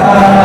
Ah.